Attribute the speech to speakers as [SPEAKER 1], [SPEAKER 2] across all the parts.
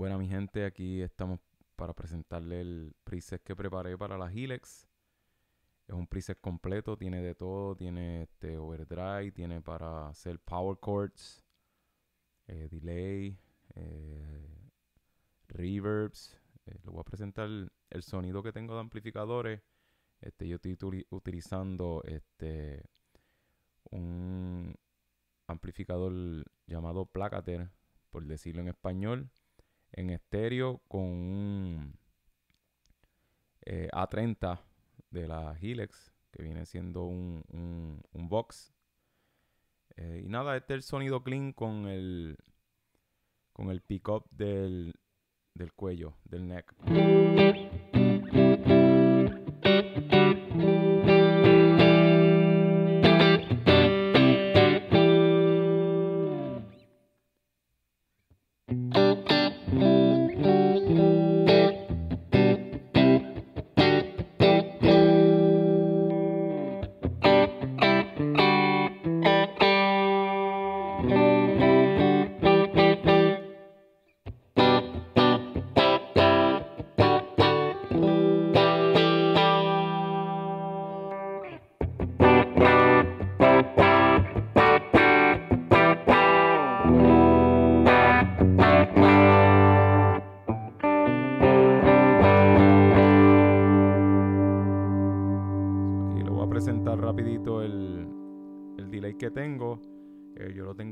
[SPEAKER 1] Bueno, mi gente, aquí estamos para presentarle el preset que preparé para la Helix. Es un preset completo, tiene de todo, tiene este overdrive, tiene para hacer power chords, eh, delay, eh, reverbs. Eh, voy a presentar el sonido que tengo de amplificadores. Este, yo estoy utilizando este un amplificador llamado Placater, por decirlo en español en estéreo con un eh, A30 de la Helix, que viene siendo un, un, box. Eh, y nada, este es el sonido clean con el con el pickup del, del cuello, del neck.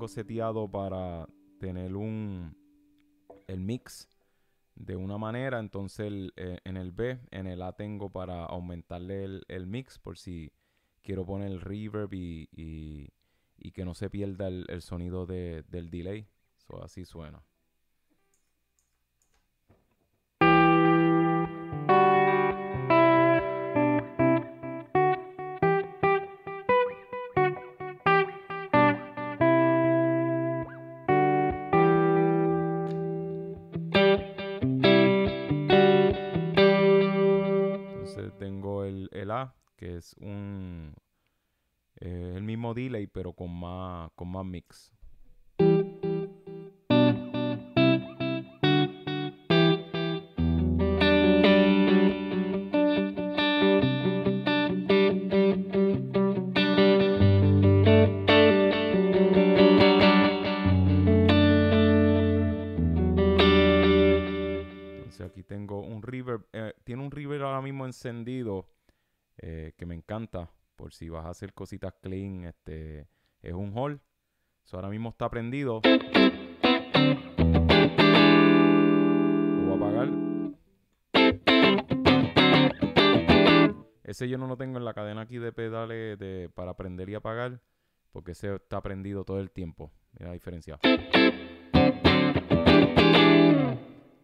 [SPEAKER 1] Seteado para tener un el mix de una manera. Entonces eh, en el B, en el A tengo para aumentarle el, mix por si quiero poner el reverb y, y, que no se pierda el, sonido del delay. así suena. Que es un eh, el mismo delay pero con más con más mix. Entonces aquí tengo un reverb, eh, tiene un reverb ahora mismo encendido eh, que me encanta. Por si vas a hacer cositas clean, este es un hall. ahora mismo está prendido. Lo voy a apagar. Ese yo no lo tengo en la cadena aquí de pedales de, para prender y apagar. Porque ese está prendido todo el tiempo. Mira la diferencia.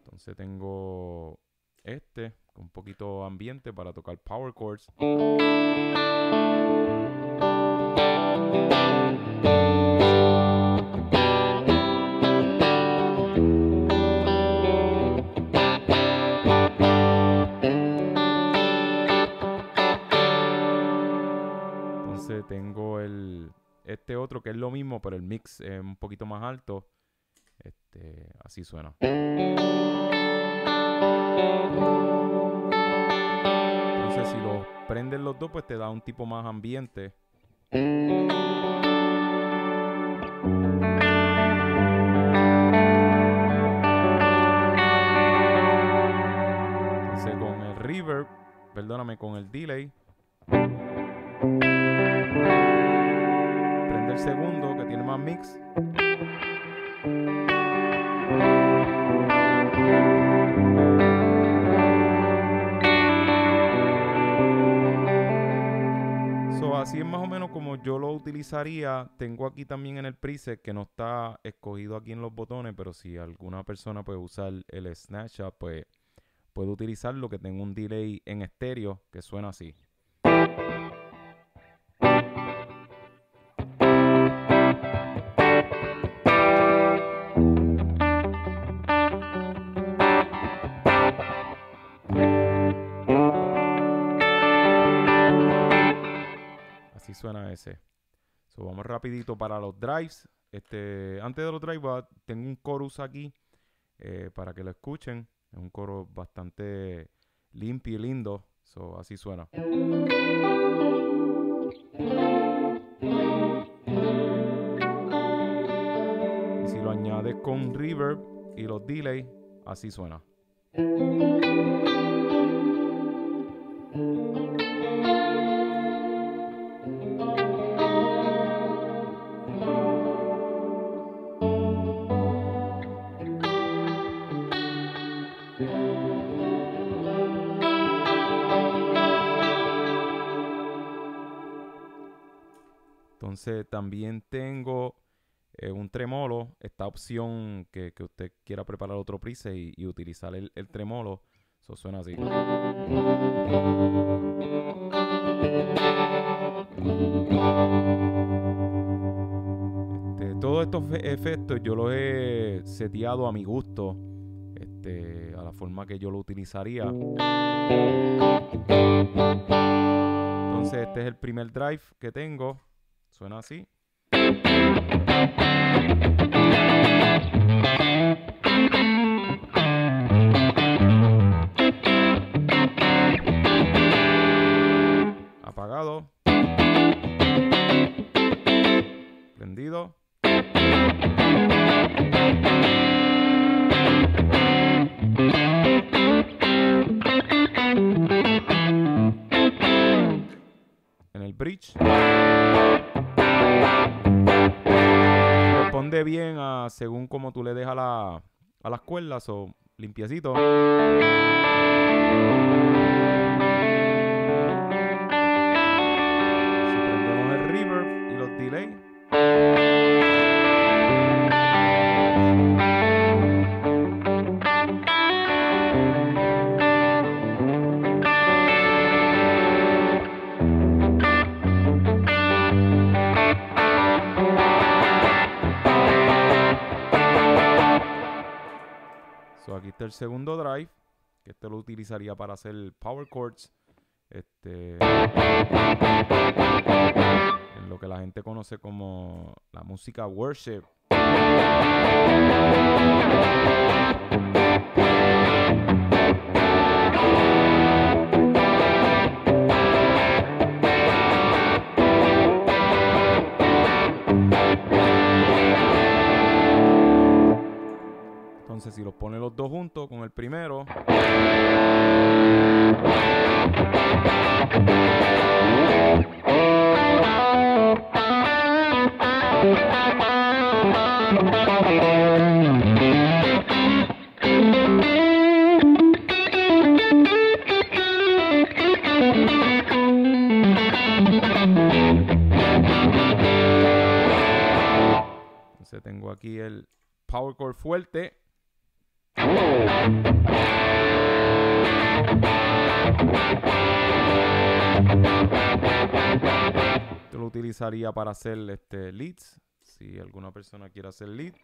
[SPEAKER 1] Entonces tengo este un poquito ambiente para tocar power chords. Entonces tengo el este otro que es lo mismo, pero el mix es un poquito más alto. Este, así suena. Entonces, si los prendes los dos, pues te da un tipo más ambiente. Entonces, con el reverb, perdóname, con el delay. Prende el segundo que tiene más mix. Yo lo utilizaría. Tengo aquí también en el preset que no está escogido aquí en los botones, pero si alguna persona puede usar el Snapchat, pues puede utilizarlo que tengo un delay en estéreo que suena así. Suena ese. So, vamos rapidito para los drives. Este, antes de los drives, tengo un chorus aquí eh, para que lo escuchen. Es un coro bastante limpio y lindo. So, así suena. Y si lo añades con reverb y los delays, así suena. También tengo eh, un tremolo, esta opción que, usted quiera preparar otro preset y, utilizar el, tremolo. Eso suena así. Este, todos estos efectos yo los he seteado a mi gusto, este, a la forma que yo lo utilizaría. Entonces este es el primer drive que tengo. Suena así. Bien a según como tú le dejas la, a las cuerdas o limpiecito. El segundo drive, que este lo utilizaría para hacer power chords. Este, en lo que la gente conoce como la música worship. Primero. Entonces tengo aquí el power chord fuerte lo utilizaría para hacer este leads. Si alguna persona quiere hacer lead.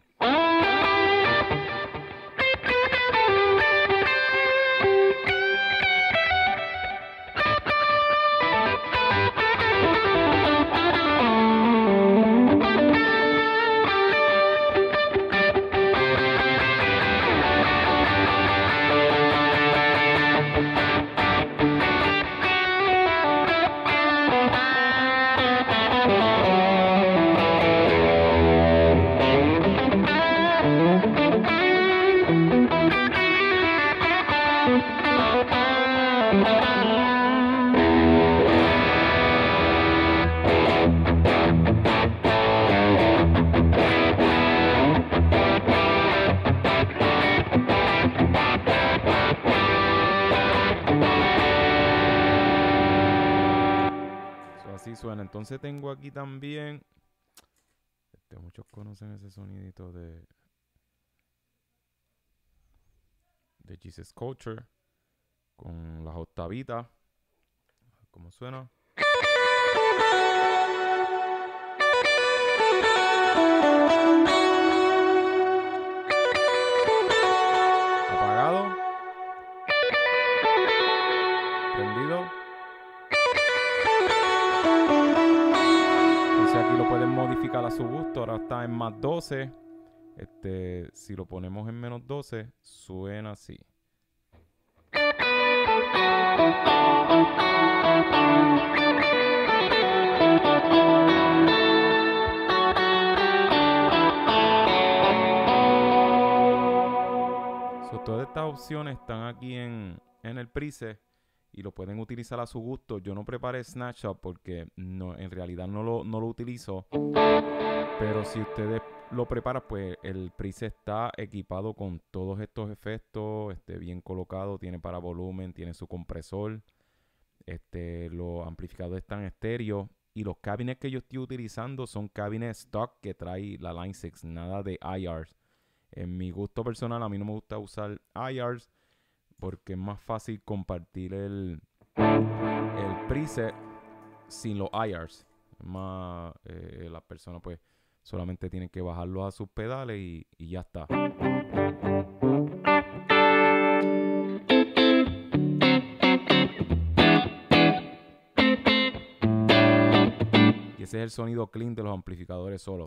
[SPEAKER 1] Entonces tengo aquí también. Este, muchos conocen ese sonidito de. De Jesus Culture. Con las octavitas. ¿Cómo suena? 12. Este, si lo ponemos en menos 12, suena así. todas estas opciones están aquí en, el preset y lo pueden utilizar a su gusto. Yo no preparé Snapchat porque no, en realidad no lo, no lo utilizo. Pero si ustedes lo preparan, pues el preset está equipado con todos estos efectos, este, bien colocado, tiene para volumen, tiene su compresor, este, los amplificadores están estéreo y los cabinets que yo estoy utilizando son cabinets stock que trae la Line 6, nada de IRs. En mi gusto personal, a mí no me gusta usar IRs porque es más fácil compartir el, el preset sin los IRs. Más, eh, la persona pues solamente tiene que bajarlo a sus pedales y, y ya está. Y ese es el sonido clean de los amplificadores solo.